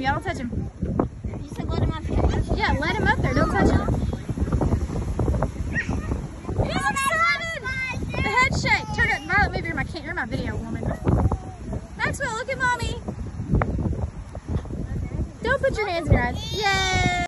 him. Y'all don't touch him. You said let him up here. Yeah, let him up there. Don't touch him. He's excited. The head shake. Turn it. Violet, maybe you're my can't. You're my video woman. Maxwell, look at mommy. Don't put your hands in your eyes. Yay.